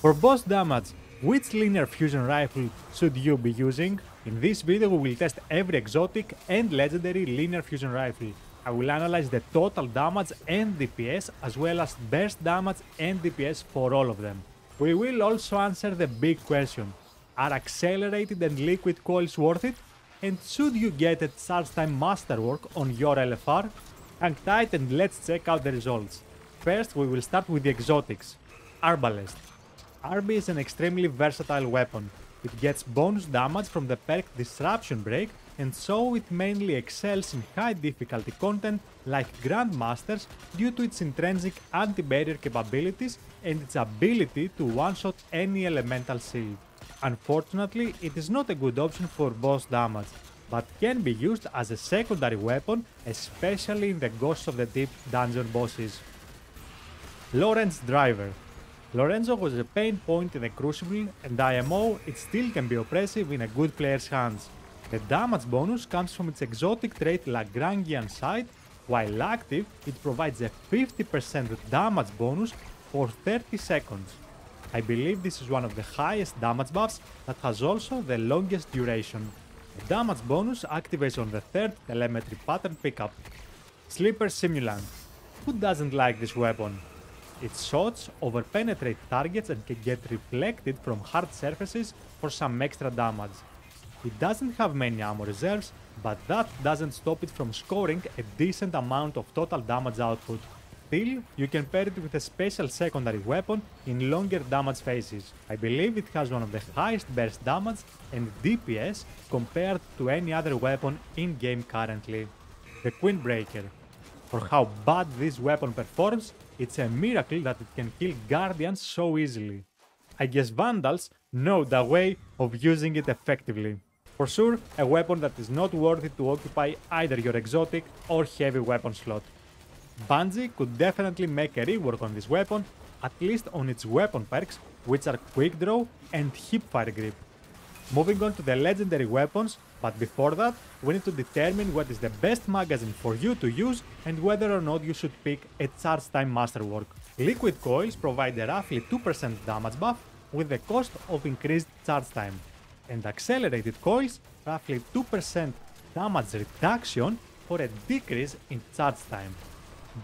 For boss damage, which linear fusion rifle should you be using? In this video we will test every exotic and legendary linear fusion rifle. I will analyze the total damage and DPS as well as burst damage and DPS for all of them. We will also answer the big question. Are accelerated and liquid coils worth it? And should you get a charge time masterwork on your LFR? Hang tight and let's check out the results. First we will start with the exotics. Arbalest. Arby is an extremely versatile weapon. It gets bonus damage from the perk Disruption Break and so it mainly excels in high difficulty content like Grandmasters due to its intrinsic anti-barrier capabilities and its ability to one-shot any elemental shield. Unfortunately, it is not a good option for boss damage, but can be used as a secondary weapon, especially in the Ghosts of the Deep dungeon bosses. Lorentz Driver Lorenzo was a pain point in the Crucible, and IMO it still can be oppressive in a good player's hands. The damage bonus comes from its exotic trait Lagrangian Sight, while active it provides a 50% damage bonus for 30 seconds. I believe this is one of the highest damage buffs that has also the longest duration. The damage bonus activates on the third telemetry pattern pickup. Sleeper Simulant. Who doesn't like this weapon? Its shots overpenetrate targets and can get reflected from hard surfaces for some extra damage. It doesn't have many ammo reserves, but that doesn't stop it from scoring a decent amount of total damage output. Still, you can pair it with a special secondary weapon in longer damage phases. I believe it has one of the highest burst damage and DPS compared to any other weapon in game currently. The Queenbreaker. For how bad this weapon performs, it's a miracle that it can kill Guardians so easily. I guess Vandals know the way of using it effectively. For sure, a weapon that is not worthy to occupy either your exotic or heavy weapon slot. Bungie could definitely make a rework on this weapon, at least on its weapon perks, which are Quick Draw and Hipfire Grip. Moving on to the legendary weapons, but before that, we need to determine what is the best magazine for you to use and whether or not you should pick a charge time masterwork. Liquid coils provide a roughly 2% damage buff with the cost of increased charge time, and accelerated coils roughly 2% damage reduction for a decrease in charge time.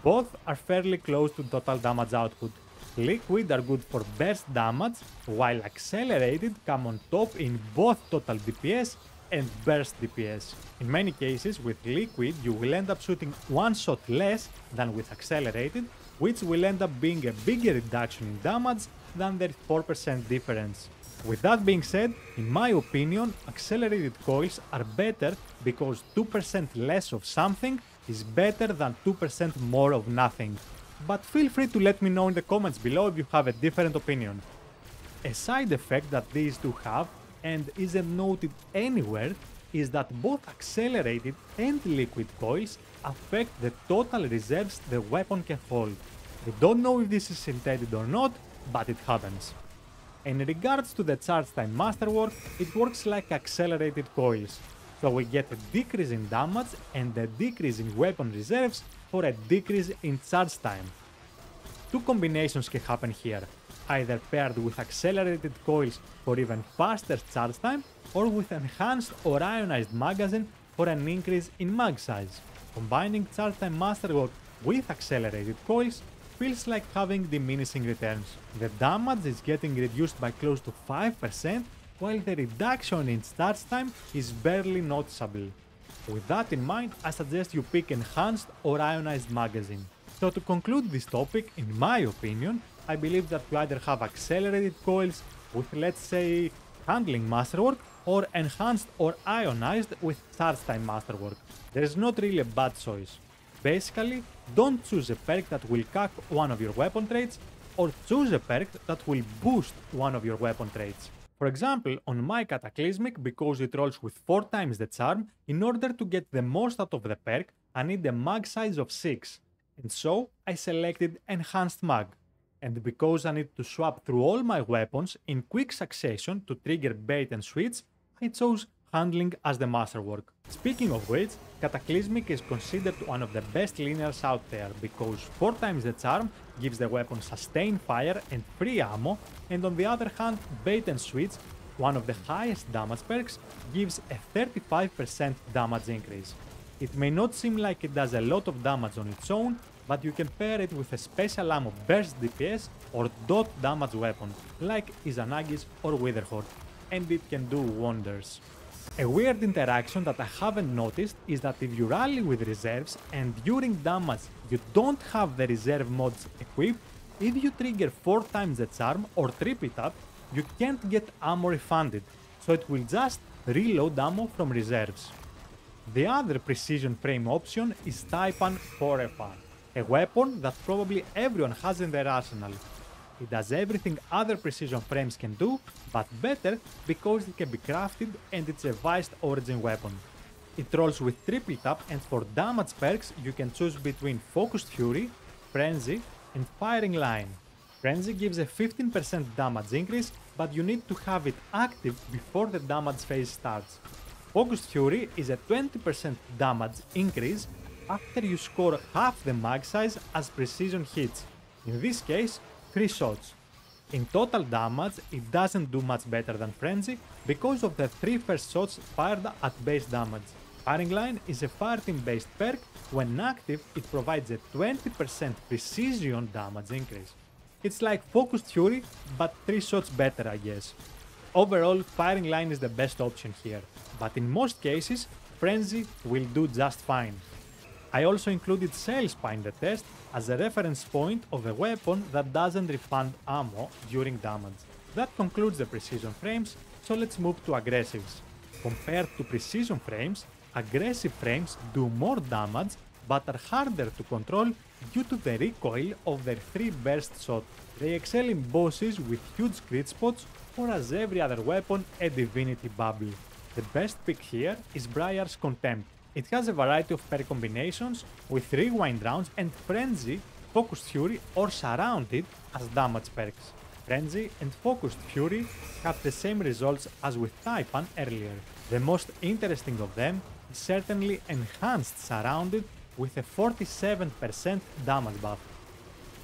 Both are fairly close to total damage output, Liquid are good for burst damage, while Accelerated come on top in both total DPS and burst DPS. In many cases, with Liquid you will end up shooting one shot less than with Accelerated, which will end up being a bigger reduction in damage than the 4% difference. With that being said, in my opinion, accelerated coils are better because 2% less of something is better than 2% more of nothing but feel free to let me know in the comments below if you have a different opinion. A side effect that these two have, and isn't noted anywhere, is that both accelerated and liquid coils affect the total reserves the weapon can hold. I don't know if this is intended or not, but it happens. In regards to the charge time masterwork, it works like accelerated coils, so we get a decrease in damage and a decrease in weapon reserves for a decrease in charge time. Two combinations can happen here, either paired with accelerated coils for even faster charge time or with enhanced or ionized magazine for an increase in mag size. Combining charge time masterwork with accelerated coils feels like having diminishing returns. The damage is getting reduced by close to 5% while the reduction in charge time is barely noticeable. With that in mind, I suggest you pick enhanced or ionized magazine. So to conclude this topic, in my opinion, I believe that you either have accelerated coils with let's say handling masterwork or enhanced or ionized with charge time masterwork. There is not really a bad choice. Basically, don't choose a perk that will cack one of your weapon traits or choose a perk that will boost one of your weapon traits. For example, on my Cataclysmic, because it rolls with 4 times the charm, in order to get the most out of the perk, I need a mag size of 6. And so, I selected Enhanced Mag. And because I need to swap through all my weapons in quick succession to trigger bait and switch, I chose handling as the masterwork. Speaking of which, Cataclysmic is considered one of the best linears out there because 4 times the charm gives the weapon sustained fire and free ammo, and on the other hand, Bait and Switch, one of the highest damage perks, gives a 35% damage increase. It may not seem like it does a lot of damage on its own, but you can pair it with a special ammo burst DPS or dot damage weapon, like Izanagi's or Witherhoard, and it can do wonders. A weird interaction that I haven't noticed is that if you rally with reserves and during damage you don't have the reserve mods equipped, if you trigger 4 times the charm or triple tap, you can't get ammo refunded, so it will just reload ammo from reserves. The other precision frame option is Taipan 4FR, a weapon that probably everyone has in their arsenal, it does everything other precision frames can do, but better because it can be crafted and it's a Veist origin weapon. It rolls with triple tap and for damage perks you can choose between Focused Fury, Frenzy and Firing Line. Frenzy gives a 15% damage increase, but you need to have it active before the damage phase starts. Focused Fury is a 20% damage increase after you score half the mag size as precision hits. In this case, 3 shots. In total damage, it doesn't do much better than Frenzy because of the 3 first shots fired at base damage. Firing Line is a fireteam based perk, when active it provides a 20% precision damage increase. It's like Focused Fury, but 3 shots better I guess. Overall, Firing Line is the best option here, but in most cases, Frenzy will do just fine. I also included Sailspine in the test as a reference point of a weapon that doesn't refund ammo during damage. That concludes the precision frames, so let's move to aggressives. Compared to precision frames, aggressive frames do more damage but are harder to control due to the recoil of their 3 burst shot. They excel in bosses with huge crit spots or as every other weapon a divinity bubble. The best pick here is Briar's Contempt, it has a variety of perk combinations with Rewind rounds and Frenzy, Focused Fury or Surrounded as damage perks. Frenzy and Focused Fury have the same results as with Taipan earlier. The most interesting of them is certainly Enhanced Surrounded with a 47% damage buff.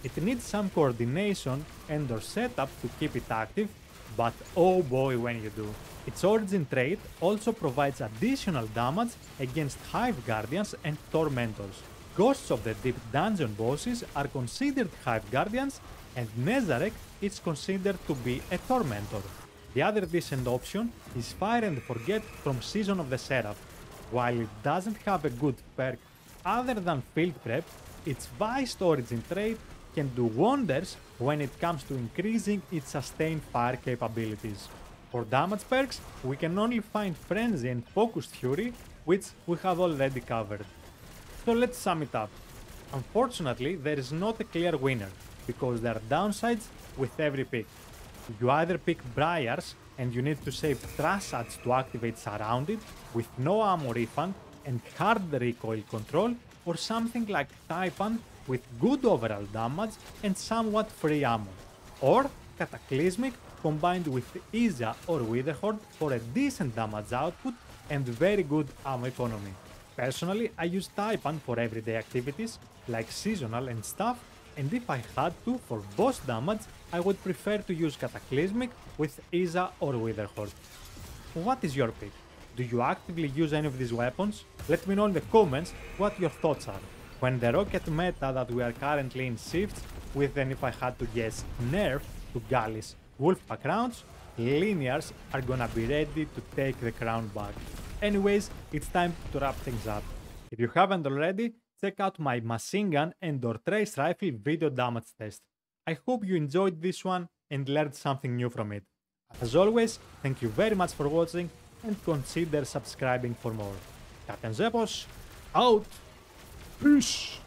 It needs some coordination and or setup to keep it active, but oh boy when you do. Its origin trait also provides additional damage against Hive Guardians and Tormentors. Ghosts of the Deep dungeon bosses are considered Hive Guardians and Nezarec is considered to be a Tormentor. The other decent option is Fire and Forget from Season of the Seraph. While it doesn't have a good perk other than Field Prep, its Veist origin trait can do wonders when it comes to increasing its sustained fire capabilities. For damage perks, we can only find Frenzy and Focused Fury, which we have already covered. So let's sum it up. Unfortunately, there is not a clear winner, because there are downsides with every pick. You either pick Briars and you need to save Trashats to activate Surrounded with no ammo refund and hard recoil control, or something like Taipan with good overall damage and somewhat free ammo. Or Cataclysmic combined with Iza or Witherhoard for a decent damage output and very good ammo economy. Personally, I use Taipan for everyday activities like seasonal and stuff, and if I had to for boss damage, I would prefer to use Cataclysmic with Iza or Witherhoard. What is your pick? Do you actively use any of these weapons? Let me know in the comments what your thoughts are. When the rocket meta that we are currently in shifts with an if I had to guess nerf to Gjally's Wolfpack rounds, linears are gonna be ready to take the crown back. Anyways, it's time to wrap things up. If you haven't already, check out my machine gun and or trace rifle video damage test. I hope you enjoyed this one and learned something new from it. As always, thank you very much for watching and consider subscribing for more. Captain Zepos, out! Peace!